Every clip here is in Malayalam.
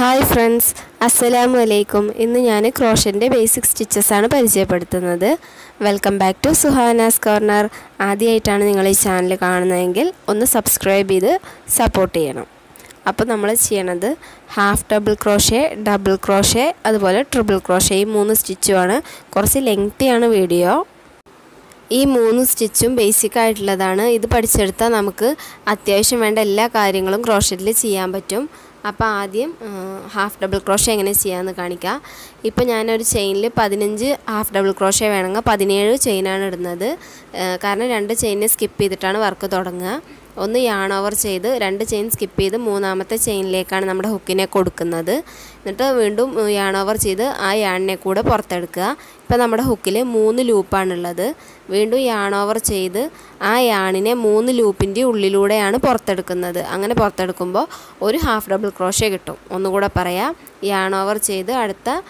ഹായ് ഫ്രണ്ട്സ് അസ്സലാമു അലൈക്കും. ഇന്ന് ഞാൻ ക്രോഷന്റെ ബേസിക് സ്റ്റിച്ചസ് ആണ് പരിചയപ്പെടുത്തുന്നത്. Welcome back to Suhana's corner ആദ്യമായിട്ടാണ് നിങ്ങൾ ഈ ചാനൽ കാണുന്നതെങ്കിൽ ഒന്ന് സബ്സ്ക്രൈബ് ചെയ്ത് സപ്പോർട്ട് ചെയ്യണം. അപ്പോൾ നമ്മൾ ചെയ്യണത് half double crochet double crochet അതുപോലെ ട്രിപ്പിൾ ക്രോഷേ ഈ മൂന്ന് സ്റ്റിച്ചുമാണ് കുറച്ച് ലെങ്തിയാണ് വീഡിയോ ഈ മൂന്ന് സ്റ്റിച്ചും ബേസിക് ആയിട്ടുള്ളതാണ്. ഇത് പഠിച്ചെടുത്താൽ നമുക്ക് അത്യാവശ്യം വേണ്ട എല്ലാ കാര്യങ്ങളും ക്രോഷറ്റിൽ ചെയ്യാൻ പറ്റും. അപ്പോൾ ആദ്യം ഹാഫ് ഡബിൾ ക്രോഷ എങ്ങനെ ചെയ്യാമെന്ന് കാണിക്കാം. ഇപ്പോൾ ഞാനൊരു ചെയിനിൽ പതിനഞ്ച് ഹാഫ് ഡബിൾ ക്രോഷ വേണമെങ്കിൽ പതിനേഴ് ചെയിനാണ് ഇടുന്നത്. കാരണം രണ്ട് ചെയിനെ സ്കിപ്പ് ചെയ്തിട്ടാണ് വർക്ക് തുടങ്ങുക. ഒന്ന് യാൺ ഓവർ ചെയ്ത് രണ്ട് ചെയിൻ സ്കിപ്പ് ചെയ്ത് മൂന്നാമത്തെ ചെയിനിലേക്കാണ് നമ്മുടെ ഹുക്കിനെ കൊടുക്കുന്നത്. എന്നിട്ട് വീണ്ടും യാൺ ഓവർ ചെയ്ത് ആ യാണിനെ കൂടെ പുറത്തെടുക്കുക. ഇപ്പോൾ നമ്മുടെ ഹുക്കിൽ മൂന്ന് ലൂപ്പാണുള്ളത്. വീണ്ടും യാൺ ഓവർ ചെയ്ത് ആ യാണിനെ മൂന്ന് ലൂപ്പിന്റെ ഉള്ളിലൂടെയാണ് പുറത്തെടുക്കുന്നത്. അങ്ങനെ പുറത്തെടുക്കുമ്പോൾ ഒരു ഹാഫ് ഡബിൾ ക്രോഷേ കിട്ടും. ഒന്നുകൂടെ പറയാം. യാൺ ഓവർ ചെയ്ത് അടുത്ത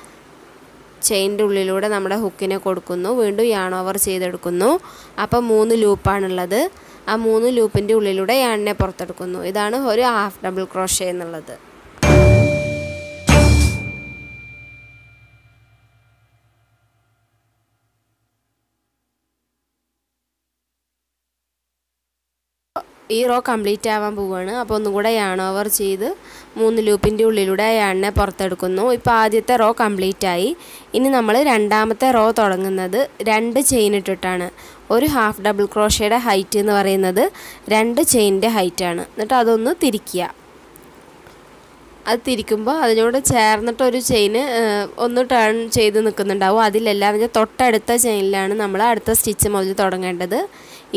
ചെയിന്റെ ഉള്ളിലൂടെ നമ്മുടെ ഹുക്കിനെ കൊടുക്കുന്നു. വീണ്ടും യാൺ ഓവർ ചെയ്തെടുക്കുന്നു. അപ്പോൾ മൂന്ന് ലൂപ്പാണുള്ളത്. ആ മൂന്ന് ലൂപ്പിന്റെ ഉള്ളിലൂടെ യാണിനെ പുറത്തെടുക്കുന്നു. ഇതാണ് ഒരു ഹാഫ് ഡബിൾ ക്രോഷേ എന്നുള്ളത്. ഈ റോ കംപ്ലീറ്റ് ആവാൻ പോവുകയാണ് അപ്പോൾ ഒന്നും കൂടെ യാൺ ഓവർ ചെയ്ത് മൂന്ന് ലൂപ്പിന്റെ ഉള്ളിലൂടെ യാണിനെ പുറത്തെടുക്കുന്നു. ഇപ്പോൾ ആദ്യത്തെ റോ കംപ്ലീറ്റ് ആയി. ഇനി നമ്മൾ രണ്ടാമത്തെ റോ തുടങ്ങുന്നത് രണ്ട് ചെയിൻ ഇട്ടിട്ടാണ്. ഒരു ഹാഫ് ഡബിൾ ക്രോഷയുടെ ഹൈറ്റ് എന്ന് പറയുന്നത് രണ്ട് ചെയിനിന്റെ ഹൈറ്റാണ് എന്നിട്ട് അതൊന്ന് തിരിക്കുക. അത് തിരിക്കുമ്പോൾ അതിനോട് ചേർന്നിട്ട് ഒരു ചെയിന് ഒന്ന് ടേൺ ചെയ്ത് നിൽക്കുന്നുണ്ടാവും അതിലെല്ലാം അതിന്റെ തൊട്ടടുത്ത ചെയിനിലാണ് നമ്മൾ അടുത്ത സ്റ്റിച്ച് മുതൽ തുടങ്ങേണ്ടത്.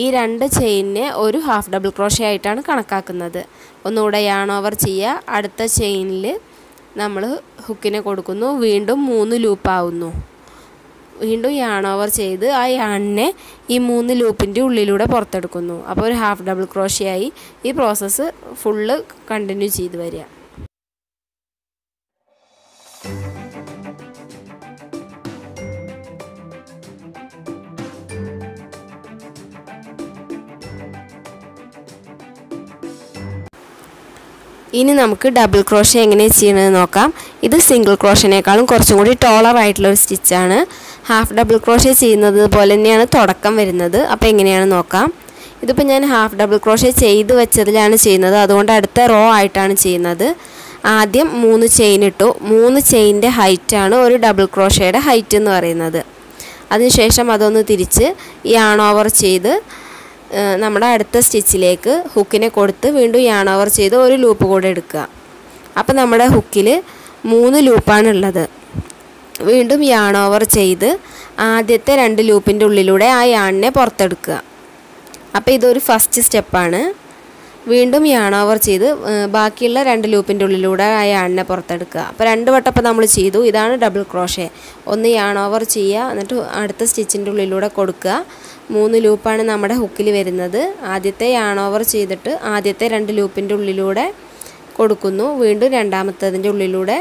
ഈ രണ്ട് ചെയിനിനെ ഒരു ഹാഫ് ഡബിൾ ക്രോഷ ആയിട്ടാണ് കണക്കാക്കുന്നത്. ഒന്നുകൂടെ യാൺ ഓവർ ചെയ്യുക അടുത്ത ചെയിനിൽ നമ്മൾ ഹുക്കിനെ കൊടുക്കുന്നു വീണ്ടും മൂന്ന് ലൂപ്പാവുന്നു വീണ്ടും യാൺ ഓവർ ചെയ്ത് ആ യാണിനെ ഈ മൂന്ന് ലൂപ്പിന്റെ ഉള്ളിലൂടെ പുറത്തെടുക്കുന്നു. അപ്പോൾ ഒരു ഹാഫ് ഡബിൾ ക്രോഷയായി ഈ പ്രോസസ്സ് ഫുള്ള് കണ്ടിന്യൂ ചെയ്ത് വരിക. ഇനി നമുക്ക് ഡബിൾ ക്രോഷ എങ്ങനെ ചെയ്യണമെന്ന് നോക്കാം. ഇത് സിംഗിൾ ക്രോഷനേക്കാളും കുറച്ചും കൂടി ടോളർ ആയിട്ടുള്ള ഒരു സ്റ്റിച്ചാണ് ഹാഫ് ഡബിൾ ക്രോഷ ചെയ്യുന്നത് പോലെ തന്നെയാണ് തുടക്കം വരുന്നത്. അപ്പോൾ എങ്ങനെയാണ് നോക്കാം. ഇതിപ്പോൾ ഞാൻ ഹാഫ് ഡബിൾ ക്രോഷ ചെയ്ത് വെച്ചതിലാണ് ചെയ്യുന്നത്. അതുകൊണ്ട് അടുത്ത റോ ആയിട്ടാണ് ചെയ്യുന്നത്. ആദ്യം മൂന്ന് ചെയിൻ ഇട്ടു. മൂന്ന് ചെയിന്റെ ഹൈറ്റാണ് ഒരു ഡബിൾ ക്രോഷയുടെ ഹൈറ്റ് എന്ന് പറയുന്നത്. അതിനുശേഷം അതൊന്ന് തിരിച്ച് യാൺ ഓവർ ചെയ്ത് നമ്മുടെ അടുത്ത സ്റ്റിച്ചിലേക്ക് ഹുക്കിനെ കൊടുത്ത് വീണ്ടും യാൺ ഓവർ ചെയ്ത് ഒരു ലൂപ്പ് കൂടെ എടുക്കുക. അപ്പോൾ നമ്മുടെ ഹുക്കിൽ മൂന്ന് ലൂപ്പാണുള്ളത് വീണ്ടും യാൺ ഓവർ ചെയ്ത് ആദ്യത്തെ രണ്ട് ലൂപ്പിന്റെ ഉള്ളിലൂടെ ആ യാണിനെ പുറത്തെടുക്കുക. അപ്പോൾ ഇതൊരു ഫസ്റ്റ് സ്റ്റെപ്പാണ് വീണ്ടും യാൺ ഓവർ ചെയ്ത് ബാക്കിയുള്ള രണ്ട് ലൂപ്പിന്റെ ഉള്ളിലൂടെ ആ യാണിനെ പുറത്തെടുക്കുക. അപ്പോൾ രണ്ട് വട്ടപ്പം നമ്മൾ ചെയ്തു. ഇതാണ് ഡബിൾ ക്രോഷേ ഒന്ന് യാൺ ഓവർ ചെയ്യുക എന്നിട്ട് അടുത്ത സ്റ്റിച്ചിന്റെ ഉള്ളിലൂടെ കൊടുക്കുക. മൂന്ന് ലൂപ്പാണ് നമ്മുടെ ഹുക്കിൽ വരുന്നത്. ആദ്യത്തെ യാൺ ഓവർ ചെയ്തിട്ട് ആദ്യത്തെ രണ്ട് ലൂപ്പിന്റെ ഉള്ളിലൂടെ കൊടുക്കുന്നു. വീണ്ടും രണ്ടാമത്തതിന്റെ ഉള്ളിലൂടെ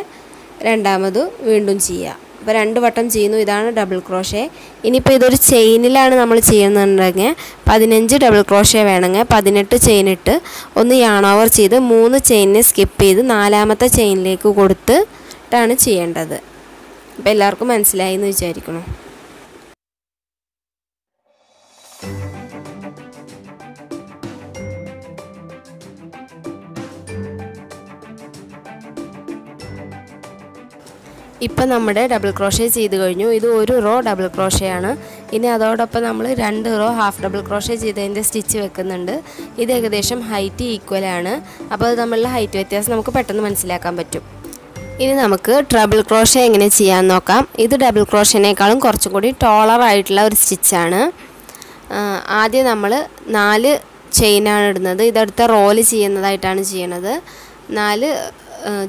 രണ്ടാമത് വീണ്ടും ചെയ്യുക. അപ്പോൾ രണ്ട് വട്ടം ചെയ്യുന്നു. ഇതാണ് ഡബിൾ ക്രോഷേ ഇനിയിപ്പോൾ ഇതൊരു ചെയിനിലാണ് നമ്മൾ ചെയ്യുന്നുണ്ടെങ്കിൽ പതിനഞ്ച് ഡബിൾ ക്രോഷേ വേണമെങ്കിൽ പതിനെട്ട് ചെയിൻ ഇട്ട് ഒന്ന് യാൺ ഓവർ ചെയ്ത് മൂന്ന് ചെയിനിനെ സ്കിപ്പ് ചെയ്ത് നാലാമത്തെ ചെയിനിലേക്ക് കൊടുത്തിട്ടാണ് ചെയ്യേണ്ടത്. അപ്പോൾ എല്ലാവർക്കും മനസ്സിലായി എന്ന് വിചാരിക്കണം ഇപ്പം നമ്മുടെ ഡബിൾ ക്രോഷേ ചെയ്ത് കഴിഞ്ഞു. ഇത് ഒരു റോ ഡബിൾ ക്രോഷയാണ് ഇനി അതോടൊപ്പം നമ്മൾ രണ്ട് റോ ഹാഫ് ഡബിൾ ക്രോഷേ ചെയ്തതിന്റെ സ്റ്റിച്ച് വെക്കുന്നുണ്ട്. ഇത് ഏകദേശം ഹൈറ്റ് ഈക്വൽ ആണ്. അപ്പോൾ അത് തമ്മിലുള്ള ഹൈറ്റ് വ്യത്യാസം നമുക്ക് പെട്ടെന്ന് മനസ്സിലാക്കാൻ പറ്റും. ഇനി നമുക്ക് ട്രബിൾ ക്രോഷ എങ്ങനെ ചെയ്യാൻ നോക്കാം. ഇത് ഡബിൾ ക്രോഷനേക്കാളും കുറച്ചും കൂടി ടോളറായിട്ടുള്ള ഒരു സ്റ്റിച്ചാണ് ആദ്യം നമ്മൾ നാല് ചെയിനാണ് ഇടുന്നത്. ഇതെടുത്ത റോൽ ചെയ്യുന്നതായിട്ടാണ് ചെയ്യണത്. നാല്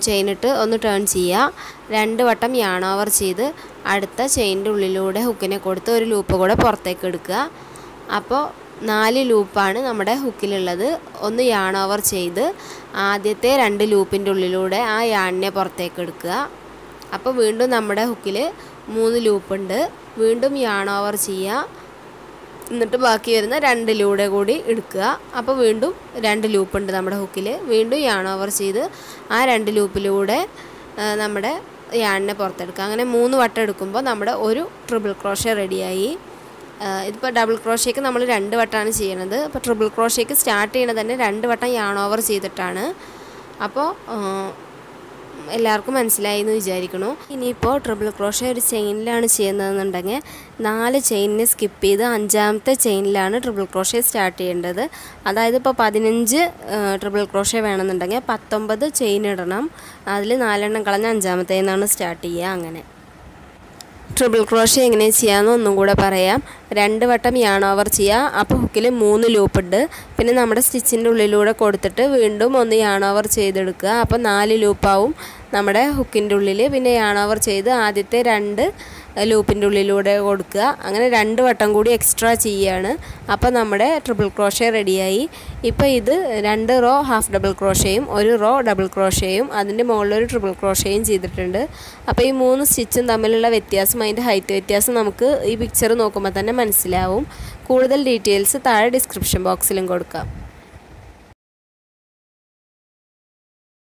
ചെയിനിട്ട് ഒന്ന് ടേൺ ചെയ്യുക രണ്ട് വട്ടം യാൺ ഓവർ ചെയ്ത് അടുത്ത ചെയിന്റെ ഉള്ളിലൂടെ ഹുക്കിനെ കൊടുത്ത് ഒരു ലൂപ്പ് കൂടെ പുറത്തേക്ക് എടുക്കുക. അപ്പോൾ നാല് ലൂപ്പാണ് നമ്മുടെ ഹുക്കിലുള്ളത് ഒന്ന് യാൺ ഓവർ ചെയ്ത് ആദ്യത്തെ രണ്ട് ലൂപ്പിന്റെ ഉള്ളിലൂടെ ആ യാണിനെ പുറത്തേക്ക് എടുക്കുക. അപ്പോൾ വീണ്ടും നമ്മുടെ ഹുക്കിൽ മൂന്ന് ലൂപ്പുണ്ട് വീണ്ടും യാൺ ഓവർ ചെയ്യുക എന്നിട്ട് ബാക്കി വരുന്ന രണ്ട് ലൂടെ കൂടി എടുക്കുക. അപ്പോൾ വീണ്ടും രണ്ട് ലൂപ്പുണ്ട് നമ്മുടെ ഹുക്കിൽ. വീണ്ടും യാൺ ഓവർ ചെയ്ത് ആ രണ്ട് ലൂപ്പിലൂടെ നമ്മുടെ യാണിനെ പുറത്തെടുക്കുക. അങ്ങനെ മൂന്ന് വട്ടം എടുക്കുമ്പോൾ നമ്മുടെ ഒരു ട്രിപ്പിൾ ക്രോഷ റെഡിയായി ഇതിപ്പോൾ ഡബിൾ ക്രോഷയ്ക്ക് നമ്മൾ രണ്ട് വട്ടമാണ് ചെയ്യണത്. അപ്പോൾ ട്രിപ്പിൾ ക്രോഷയ്ക്ക് സ്റ്റാർട്ട് ചെയ്യണത് തന്നെ രണ്ട് വട്ടം യാൺ ഓവർ ചെയ്തിട്ടാണ്. അപ്പോൾ എല്ലാവർക്കും മനസ്സിലായി എന്ന് വിചാരിക്കണു. ഇനിയിപ്പോൾ ട്രിപ്പിൾ ക്രോഷ ഒരു ചെയിനിലാണ് ചെയ്യുന്നതെന്നുണ്ടെങ്കിൽ നാല് ചെയിനിനെ സ്കിപ്പ് ചെയ്ത് അഞ്ചാമത്തെ ചെയിനിലാണ് ട്രിപ്പിൾ ക്രോഷ സ്റ്റാർട്ട് ചെയ്യേണ്ടത്. അതായത് ഇപ്പോൾ പതിനഞ്ച് ട്രിപ്പിൾ ക്രോഷ വേണമെന്നുണ്ടെങ്കിൽ പത്തൊമ്പത് ചെയിൻ ഇടണം. അതിൽ നാലെണ്ണം കളഞ്ഞ് അഞ്ചാമത്തേന്നാണ് സ്റ്റാർട്ട് ചെയ്യുക അങ്ങനെ. ട്രിപ്പിൾ ക്രോഷ്യ എങ്ങനെ ചെയ്യാമെന്ന് ഒന്നും കൂടെ പറയാം. രണ്ട് വട്ടം യാൺ ഓവർ ചെയ്യുക അപ്പോൾ ഹുക്കിൽ മൂന്ന് ലൂപ്പ് ഉണ്ട് പിന്നെ നമ്മുടെ സ്റ്റിച്ചിന്റെ ഉള്ളിലൂടെ കൊടുത്തിട്ട് വീണ്ടും ഒന്ന് യാൺ ഓവർ ചെയ്തെടുക്കുക. അപ്പോൾ നാല് ലൂപ്പാവും നമ്മുടെ ഹുക്കിന്റെ ഉള്ളിൽ. പിന്നെ യാൺ ഓവർ ചെയ്ത് ആദ്യത്തെ രണ്ട് ലൂപ്പിന്റെ ഉള്ളിലൂടെ കൊടുക്കുക. അങ്ങനെ രണ്ട് വട്ടം കൂടി എക്സ്ട്രാ ചെയ്യുകയാണ് അപ്പോൾ നമ്മുടെ ട്രിപ്പിൾ ക്രോഷേ റെഡിയായി ഇപ്പോൾ ഇത് രണ്ട് റോ ഹാഫ് ഡബിൾ ക്രോഷയും ഒരു റോ ഡബിൾ ക്രോഷയും അതിന്റെ മുകളിലൊരു ട്രിപ്പിൾ ക്രോഷയും ചെയ്തിട്ടുണ്ട്. അപ്പോൾ ഈ മൂന്ന് സ്റ്റിച്ചും തമ്മിലുള്ള വ്യത്യാസം അതിന്റെ ഹൈറ്റ് വ്യത്യാസം നമുക്ക് ഈ പിക്ചർ നോക്കുമ്പോൾ തന്നെ മനസ്സിലാവും. കൂടുതൽ ഡീറ്റെയിൽസ് താഴെ ഡിസ്ക്രിപ്ഷൻ ബോക്സിലും കൊടുക്കാം.